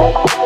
you.